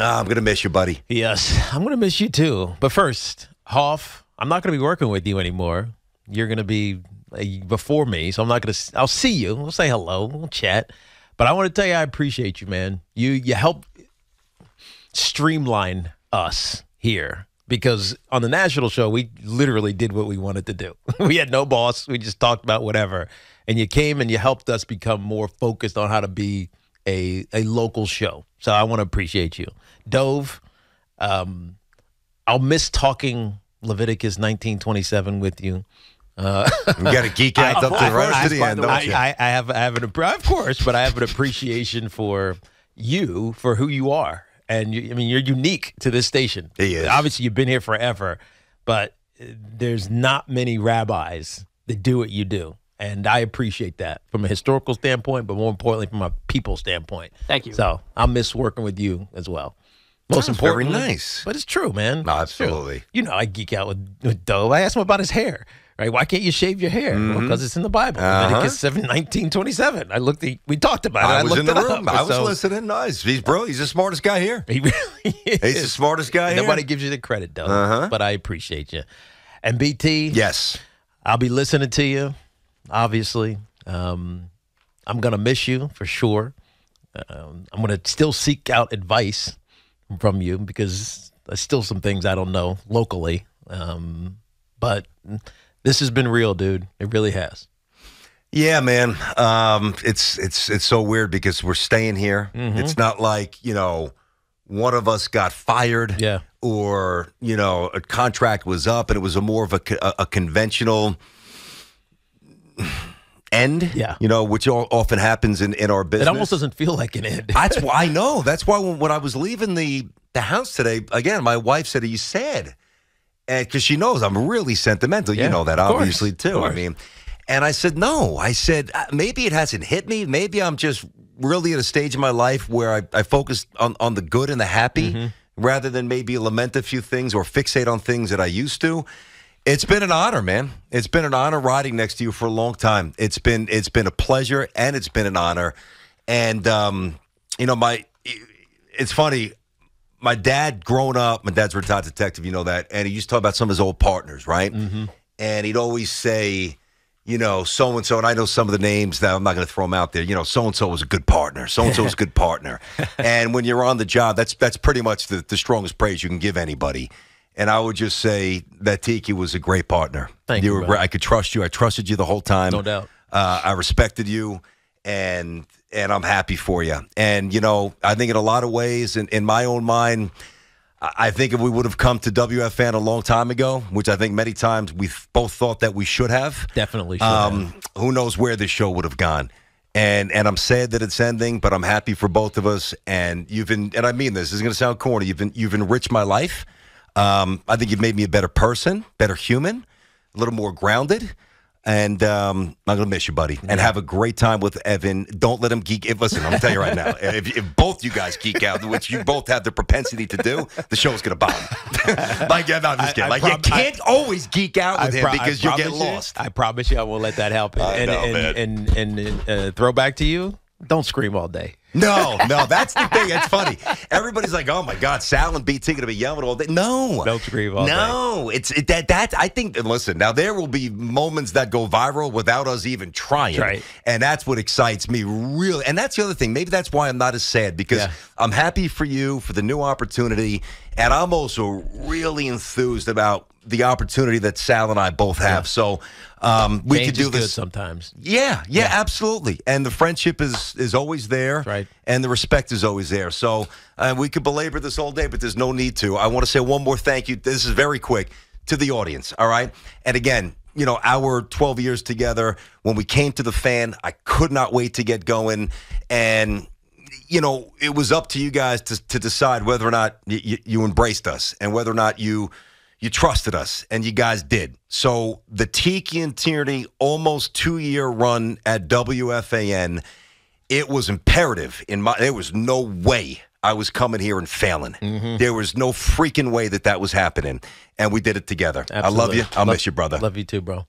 Ah, I'm gonna miss you, buddy. Yes, I'm going to miss you too. But first, Hoff, I'm not going to be working with you anymore. You're going to be uh, before me, so I'm not going to. I'll see you. We'll say hello. We'll chat. But I want to tell you, I appreciate you, man. You you help streamline us here because on the national show we literally did what we wanted to do. we had no boss. We just talked about whatever, and you came and you helped us become more focused on how to be a a local show. So I want to appreciate you, Dove. Um, I'll miss talking Leviticus 1927 with you. Uh, You got to geek out up to the rest of the end, don't I, you? I, I have I have an of course, but I have an appreciation for you for who you are, and you, I mean you're unique to this station. He is. Obviously, you've been here forever, but uh, there's not many rabbis that do what you do, and I appreciate that from a historical standpoint, but more importantly from a people standpoint. Thank you. So I'll miss working with you as well. Most important, very nice. but it's true, man. No, It's true. absolutely. You know, I geek out with, with Dove. I asked him about his hair. Right? Why can't you shave your hair? Because it's in the Bible. Mm-hmm. Uh-huh. Leviticus 7, 1927. I looked. At, we talked about it. I I, was in the room. Up. I was So, listening. Nice. He's bro. He's the smartest guy here. He really is. He's the smartest guy here. Nobody gives you the credit, though. Uh-huh. But I appreciate you. And BT, Yes. I'll be listening to you. Obviously, um, I'm gonna miss you for sure. Um, I'm gonna still seek out advice from you because there's still some things I don't know locally. Um, but this has been real, dude. It really has. Yeah, man. Um, it's it's it's so weird because we're staying here. Mm-hmm. It's not like you know one of us got fired. Yeah. Or you know a contract was up and it was a more of a, a, a conventional end. Yeah. You know, which often happens in in our business. It almost doesn't feel like an end. That's why I know. That's why when, when I was leaving the the house today, again, my wife said, "Are you sad?" Because she knows I'm really sentimental, Yeah, you know that of course, obviously too. I mean, and I said, "No." I said, "Uh, maybe it hasn't hit me. Maybe I'm just really at a stage in my life where I, I focus on on the good and the happy Mm-hmm. rather than maybe lament a few things or fixate on things that I used to." It's been an honor, man. It's been an honor riding next to you for a long time. It's been it's been a pleasure and it's been an honor. And um, you know, my it's funny. My dad, growing up, my dad's a retired detective, you know that, and he used to talk about some of his old partners, right? Mm-hmm. And he'd always say, you know, so and so, and I know some of the names that I'm not going to throw them out there. You know, so and so was a good partner. So and so was a good partner. and when you're on the job, that's that's pretty much the, the strongest praise you can give anybody. And I would just say that Tiki was a great partner. Thank you, were. I could trust you. I trusted you the whole time. No doubt. Uh, I respected you, and and I'm happy for you. And you know, I think in a lot of ways, in, in my own mind, I think if we would have come to WFAN a long time ago, which I think many times we both thought that we should have, Definitely should have. um, who knows where this show would have gone. And and I'm sad that it's ending, but I'm happy for both of us. And you've been, and I mean this. This is going to sound corny. You've been, you've enriched my life. Um, I think you've made me a better person, better human, a little more grounded. And um, I'm gonna miss you, buddy. And have a great time with Evan. Don't let him geek. If, listen, I'm gonna tell you right now. If, if both you guys geek out, which you both have the propensity to do, the show's gonna bomb. like, yeah, no, I'm just I- kidding. I like, prob- you can't always geek out with I him because you'll get promise you- lost. I promise you, I won't let that happen. I and, know, and, and and and uh, throwback to you. Don't scream all day. No, no, that's the thing. It's funny. Everybody's like, "Oh my God, Sal and BT going to be yelling all day." No, scream all no, it's it, that that I think. Listen, now there will be moments that go viral without us even trying, Right. And that's what excites me really. And that's the other thing. Maybe that's why I'm not as sad because Yeah. I'm happy for you for the new opportunity, and I'm also really enthused about the opportunity that Sal and I both have. So um, we Change could do this sometimes. yeah, yeah, absolutely. And the friendship is is always there, right. And the respect is always there. So uh, we could belabor this all day, but there's no need to. I want to say one more thank you. This is very quick to the audience. All right, and again. You know, our 12 years together, when we came to the fan, I could not wait to get going. And you know, it was up to you guys to, to decide whether or not you embraced us and whether or not you you trusted us, and you guys did. So the Tiki and Tierney almost two year run at WFAN, it was imperative in my. There was no way I was coming here and failing. Mm-hmm. There was no freaking way that that was happening, and we did it together. I love you. I'll Love- miss you, brother. Love you too, bro.